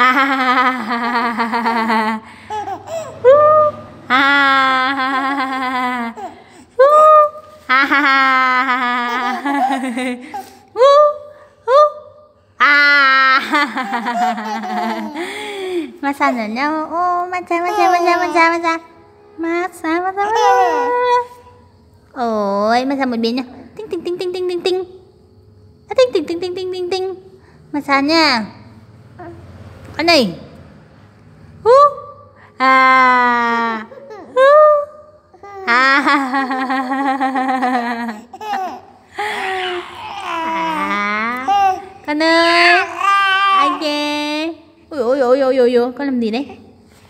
Oh, masa 오, 마차, 마차, 마차, 마차, 마차. 마차, 마차, 마차. Ôi, masa một bên. Ting ting ting ting ting ting ting. Ah, ting ting ting ting ting ting ting. Cái này. Hú. À. Hú. À. À. Con ơi. Anh kìa. Ui ui ui ui ui con làm gì đấy?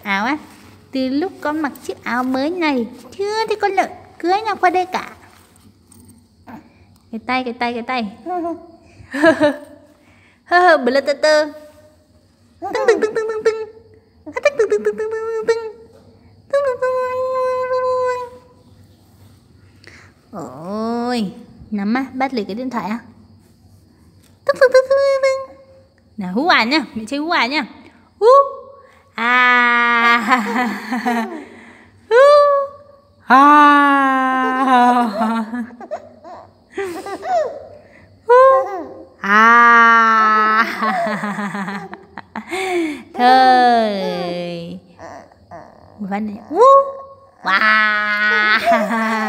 À áo á từ lúc con mặc chiếc áo mới này, chưa thấy con lợn cưới nào qua đây cả. Cái tay cái tay cái tay. Hơ hơ. Bờ lơ tơ tơ. Ôi nắm á bắt lấy cái điện thoại á. Tưng tưng tưng tưng nào hú à nhá mẹ chơi hú à nhá. Hú. À. Hú. À hú. À. Thôi. Văn này. Hú. Wow